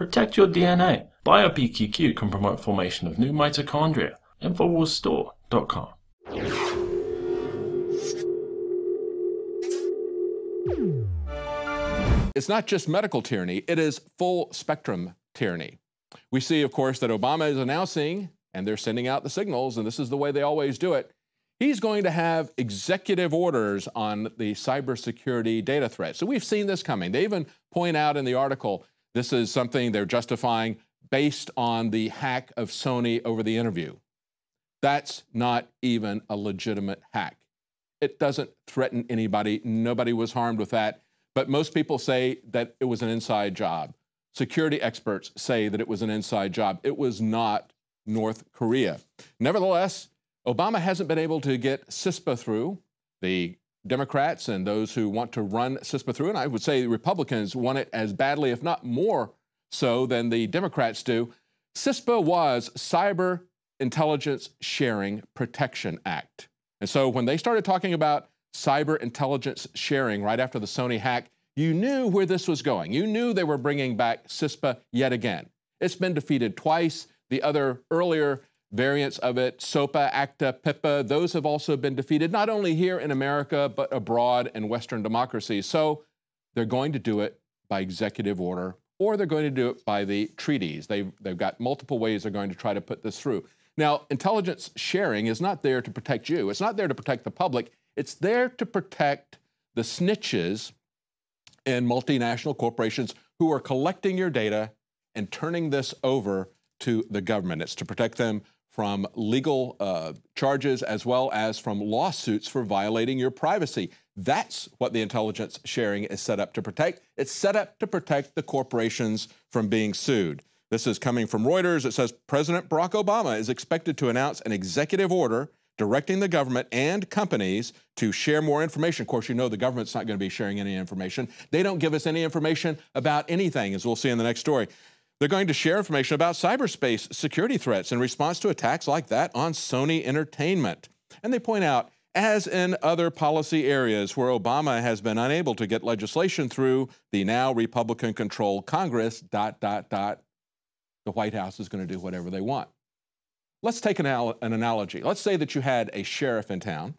Protect your DNA. BioPQQ can promote formation of new mitochondria. InfoWarsStore.com. It's not just medical tyranny, it is full spectrum tyranny. We see, of course, that Obama is announcing, and they're sending out the signals, and this is the way they always do it. He's going to have executive orders on the cybersecurity data threat. So we've seen this coming. They even point out in the article this is something they're justifying based on the hack of Sony over the interview. That's not even a legitimate hack. It doesn't threaten anybody. Nobody was harmed with that. But most people say that it was an inside job. Security experts say that it was an inside job. It was not North Korea. Nevertheless, Obama hasn't been able to get CISPA through. The Democrats and those who want to run CISPA through, and I would say Republicans want it as badly, if not more so, than the Democrats do. CISPA was Cyber Intelligence Sharing Protection Act. And so when they started talking about cyber intelligence sharing right after the Sony hack, you knew where this was going. You knew they were bringing back CISPA yet again. It's been defeated twice. The other earlier variants of it, SOPA, ACTA, PIPA, those have also been defeated, not only here in America, but abroad in Western democracies. So they're going to do it by executive order, or they're going to do it by the treaties. They've, they've got multiple ways they're going to try to put this through. Now, intelligence sharing is not there to protect you. It's not there to protect the public. It's there to protect the snitches in multinational corporations who are collecting your data and turning this over to the government. It's to protect them from legal uh, charges as well as from lawsuits for violating your privacy. That's what the intelligence sharing is set up to protect. It's set up to protect the corporations from being sued. This is coming from Reuters. It says President Barack Obama is expected to announce an executive order directing the government and companies to share more information. Of course, you know the government's not going to be sharing any information. They don't give us any information about anything, as we'll see in the next story. They're going to share information about cyberspace security threats in response to attacks like that on Sony Entertainment. And they point out, as in other policy areas where Obama has been unable to get legislation through the now Republican controlled Congress, dot, dot, dot, the White House is going to do whatever they want. Let's take an, an analogy. Let's say that you had a sheriff in town,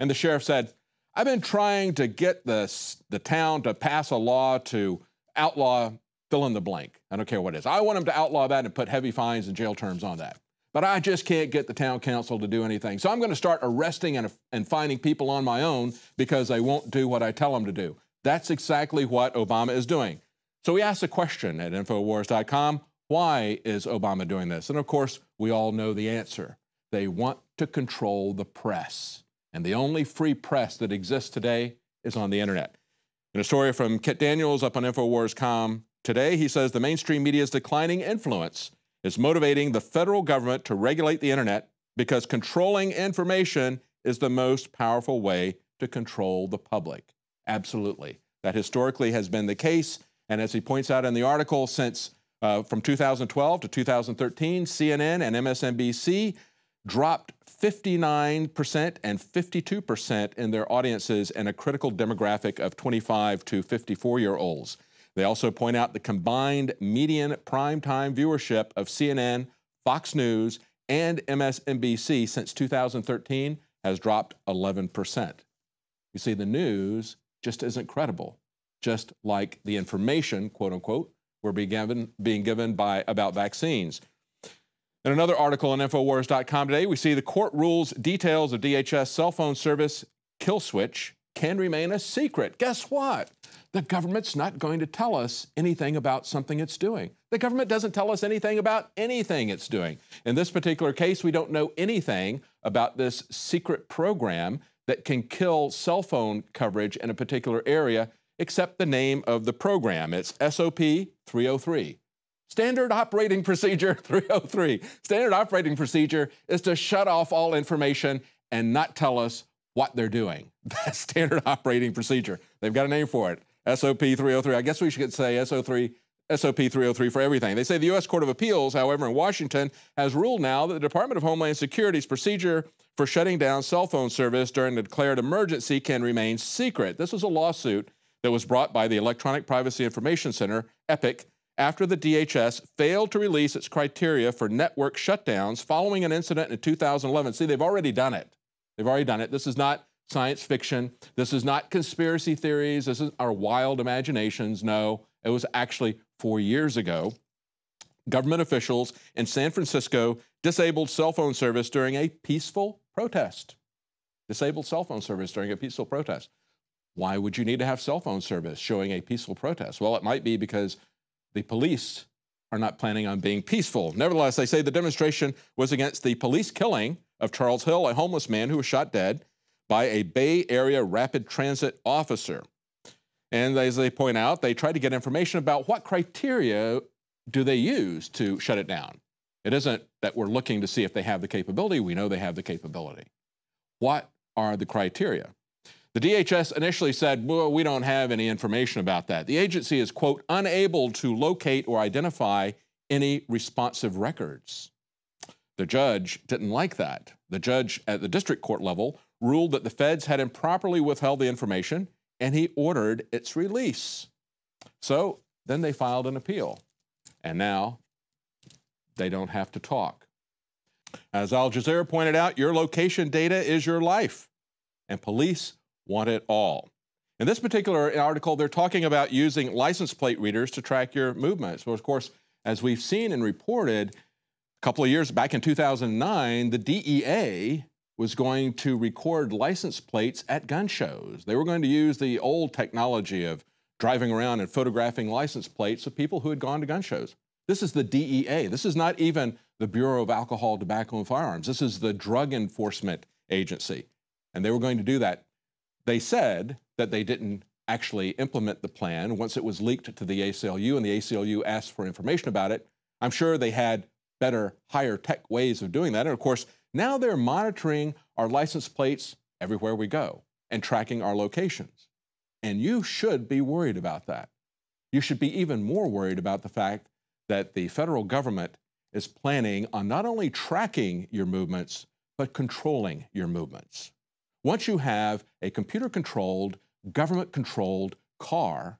and the sheriff said, I've been trying to get the, the town to pass a law to outlaw fill in the blank. I don't care what it is. I want them to outlaw that and put heavy fines and jail terms on that. But I just can't get the town council to do anything. So I'm going to start arresting and, and finding people on my own because they won't do what I tell them to do. That's exactly what Obama is doing. So we asked a question at Infowars.com why is Obama doing this? And of course, we all know the answer. They want to control the press. And the only free press that exists today is on the internet. In a story from Kit Daniels up on Infowars.com, Today, he says the mainstream media's declining influence is motivating the federal government to regulate the internet because controlling information is the most powerful way to control the public. Absolutely. That historically has been the case. And as he points out in the article, since uh, from 2012 to 2013, CNN and MSNBC dropped 59% and 52% in their audiences in a critical demographic of 25 to 54 year olds. They also point out the combined median primetime viewership of CNN, Fox News, and MSNBC since 2013 has dropped 11%. You see, the news just isn't credible, just like the information, quote unquote, we're being given, being given by, about vaccines. In another article on Infowars.com today, we see the court rules details of DHS cell phone service Kill Switch can remain a secret. Guess what? The government's not going to tell us anything about something it's doing. The government doesn't tell us anything about anything it's doing. In this particular case, we don't know anything about this secret program that can kill cell phone coverage in a particular area except the name of the program. It's SOP 303. Standard Operating Procedure 303. Standard Operating Procedure is to shut off all information and not tell us what they're doing. That's standard operating procedure. They've got a name for it. SOP 303. I guess we should say SO3 SOP 303 for everything. They say the U.S. Court of Appeals, however, in Washington has ruled now that the Department of Homeland Security's procedure for shutting down cell phone service during a declared emergency can remain secret. This was a lawsuit that was brought by the Electronic Privacy Information Center, EPIC, after the DHS failed to release its criteria for network shutdowns following an incident in 2011. See, they've already done it. They've already done it. This is not science fiction. This is not conspiracy theories. This is our wild imaginations. No, it was actually four years ago. Government officials in San Francisco disabled cell phone service during a peaceful protest. Disabled cell phone service during a peaceful protest. Why would you need to have cell phone service showing a peaceful protest? Well, it might be because the police are not planning on being peaceful. Nevertheless, they say the demonstration was against the police killing of Charles Hill, a homeless man who was shot dead by a Bay Area rapid transit officer. And as they point out, they try to get information about what criteria do they use to shut it down. It isn't that we're looking to see if they have the capability. We know they have the capability. What are the criteria? The DHS initially said, well, we don't have any information about that. The agency is, quote, unable to locate or identify any responsive records. The judge didn't like that. The judge at the district court level ruled that the feds had improperly withheld the information and he ordered its release. So then they filed an appeal. And now they don't have to talk. As Al Jazeera pointed out, your location data is your life, and police want it all. In this particular article, they're talking about using license plate readers to track your movements. Well, of course, as we've seen and reported a couple of years back in 2009, the DEA was going to record license plates at gun shows. They were going to use the old technology of driving around and photographing license plates of people who had gone to gun shows. This is the DEA. This is not even the Bureau of Alcohol, Tobacco, and Firearms. This is the Drug Enforcement Agency. And they were going to do that. They said that they didn't actually implement the plan once it was leaked to the ACLU and the ACLU asked for information about it. I'm sure they had better, higher tech ways of doing that. And of course, now they're monitoring our license plates everywhere we go and tracking our locations. And you should be worried about that. You should be even more worried about the fact that the federal government is planning on not only tracking your movements, but controlling your movements. Once you have a computer controlled, government controlled car,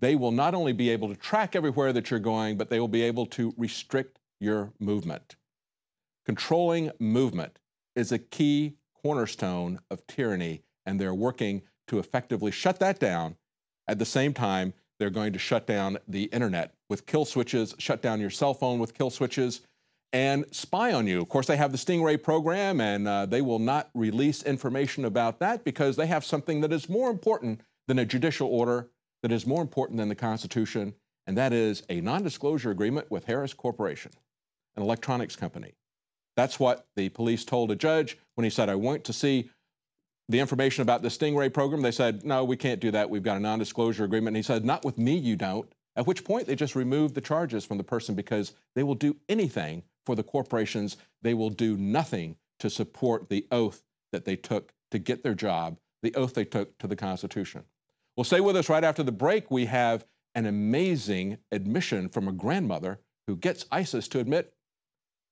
they will not only be able to track everywhere that you're going, but they will be able to restrict your movement. Controlling movement is a key cornerstone of tyranny, and they're working to effectively shut that down. At the same time, they're going to shut down the internet with kill switches, shut down your cell phone with kill switches, and spy on you. Of course, they have the Stingray program, and uh, they will not release information about that because they have something that is more important than a judicial order, that is more important than the Constitution, and that is a non disclosure agreement with Harris Corporation, an electronics company. That's what the police told a judge when he said, I want to see the information about the Stingray program. They said, no, we can't do that. We've got a non disclosure agreement. And he said, not with me, you don't. At which point they just removed the charges from the person because they will do anything for the corporations. They will do nothing to support the oath that they took to get their job, the oath they took to the Constitution. Well, stay with us right after the break. We have an amazing admission from a grandmother who gets ISIS to admit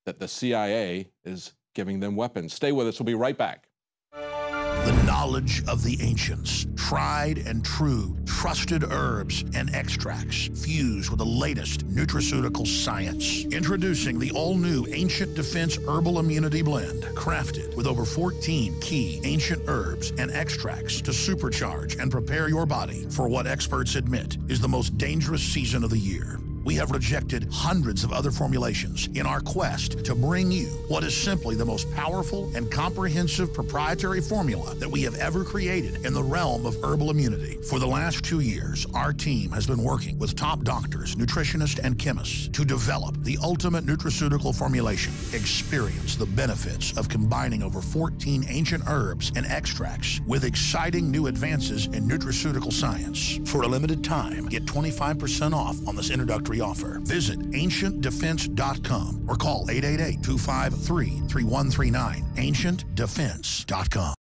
that the CIA is giving them weapons. Stay with us. We'll be right back. The knowledge of the ancients, tried and true, trusted herbs and extracts fused with the latest nutraceutical science. Introducing the all-new Ancient Defense Herbal Immunity Blend, crafted with over 14 key ancient herbs and extracts to supercharge and prepare your body for what experts admit is the most dangerous season of the year. We have rejected hundreds of other formulations in our quest to bring you what is simply the most powerful and comprehensive proprietary formula that we have ever created in the realm of herbal immunity. For the last two years, our team has been working with top doctors, nutritionists, and chemists to develop the ultimate nutraceutical formulation. Experience the benefits of combining over 14 ancient herbs and extracts with exciting new advances in nutraceutical science. For a limited time, get 25% off on this introductory offer. Visit ancientdefense.com or call 888 253 3139. Ancientdefense.com.